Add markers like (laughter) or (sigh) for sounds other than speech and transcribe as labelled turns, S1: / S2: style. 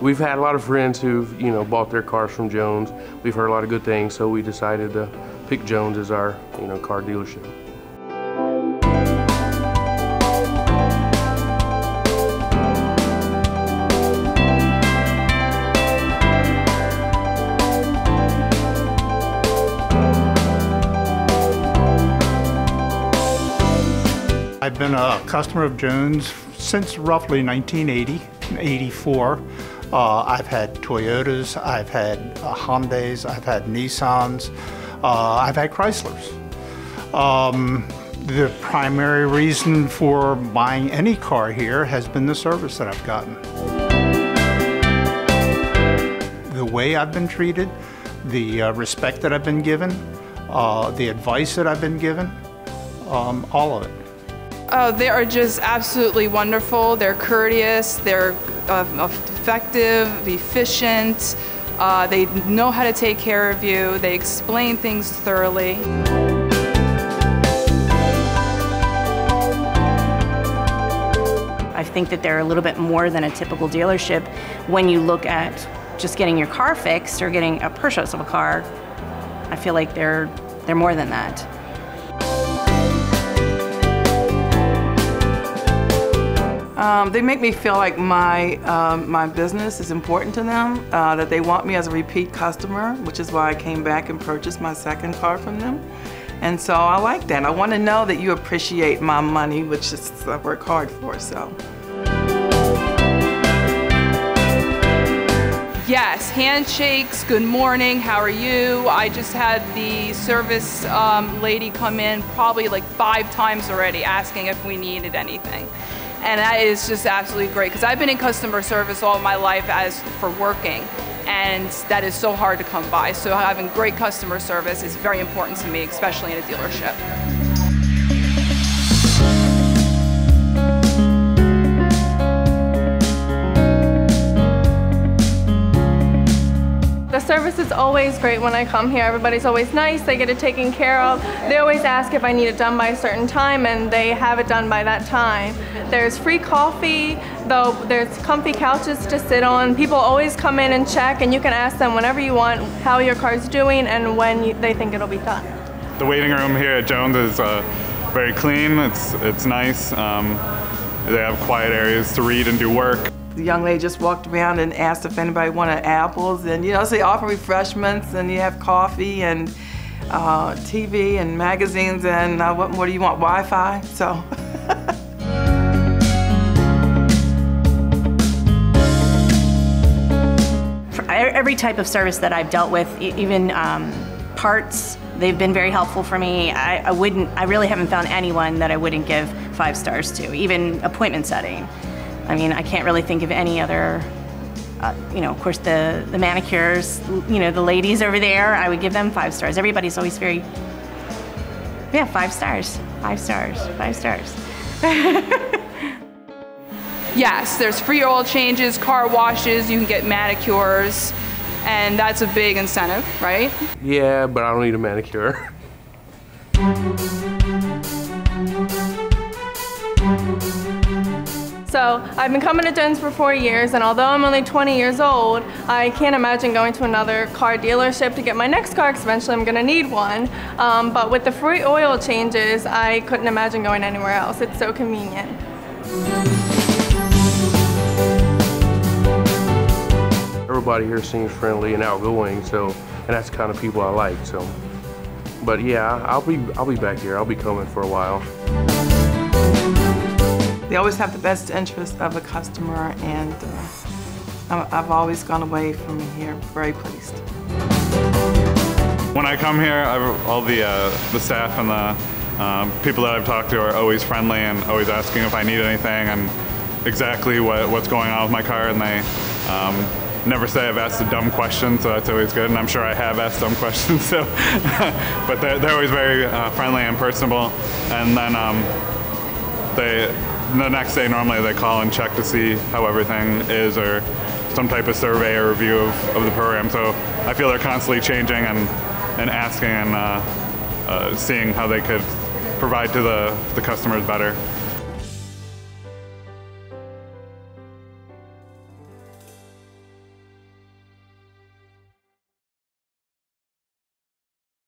S1: We've had a lot of friends who've, you know, bought their cars from Jones. We've heard a lot of good things, so we decided to pick Jones as our, you know, car dealership.
S2: I've been a customer of Jones since roughly 1980, 84. Uh, I've had Toyotas, I've had uh, Hyundais, I've had Nissans, uh, I've had Chryslers. Um, the primary reason for buying any car here has been the service that I've gotten. The way I've been treated, the uh, respect that I've been given, uh, the advice that I've been given, um, all of it.
S3: Oh, they are just absolutely wonderful. They're courteous, they're uh, effective, efficient, uh, they know how to take care of you, they explain things thoroughly.
S4: I think that they're a little bit more than a typical dealership when you look at just getting your car fixed or getting a purchase of a car. I feel like they're, they're more than that.
S5: Um, they make me feel like my, um, my business is important to them, uh, that they want me as a repeat customer, which is why I came back and purchased my second car from them. And so I like that. I want to know that you appreciate my money, which is I work hard for, so.
S3: Yes, handshakes, good morning, how are you? I just had the service um, lady come in probably like five times already asking if we needed anything. And that is just absolutely great because I've been in customer service all my life as for working and that is so hard to come by. So having great customer service is very important to me, especially in a dealership.
S6: Service is always great when I come here. Everybody's always nice, they get it taken care of. They always ask if I need it done by a certain time and they have it done by that time. There's free coffee, though there's comfy couches to sit on. People always come in and check and you can ask them whenever you want how your car's doing and when you, they think it'll be done.
S7: The waiting room here at Jones is uh, very clean, it's, it's nice. Um, they have quiet areas to read and do work.
S5: The young lady just walked around and asked if anybody wanted apples, and you know, so they offer refreshments, and you have coffee and uh, TV and magazines, and uh, what more do you want? Wi-Fi. So. (laughs)
S4: every type of service that I've dealt with, even um, parts, they've been very helpful for me. I, I, wouldn't, I really haven't found anyone that I wouldn't give five stars to, even appointment setting. I mean, I can't really think of any other, uh, you know, of course the, the manicures, you know, the ladies over there, I would give them five stars. Everybody's always very, yeah, five stars, five stars, five stars. (laughs)
S3: yes, there's free oil changes, car washes, you can get manicures, and that's a big incentive, right?
S1: Yeah, but I don't need a manicure. (laughs)
S6: So I've been coming to Jones for four years, and although I'm only 20 years old, I can't imagine going to another car dealership to get my next car, because eventually I'm gonna need one. Um, but with the free oil changes, I couldn't imagine going anywhere else. It's so convenient.
S1: Everybody here seems friendly and outgoing, so, and that's the kind of people I like, so. But yeah, I'll be, I'll be back here. I'll be coming for a while.
S5: They always have the best interest of the customer, and uh, I've always gone away from here very pleased.
S7: When I come here, I've, all the, uh, the staff and the um, people that I've talked to are always friendly and always asking if I need anything and exactly what, what's going on with my car, and they um, never say I've asked a dumb question, so that's always good, and I'm sure I have asked dumb (laughs) questions, so. but they're, they're, always very uh, friendly and personable, and then um, they, the next day normally they call and check to see how everything is or some type of survey or review of, of the program. So I feel they're constantly changing and, and asking and uh, uh, seeing how they could provide to the, the customers better.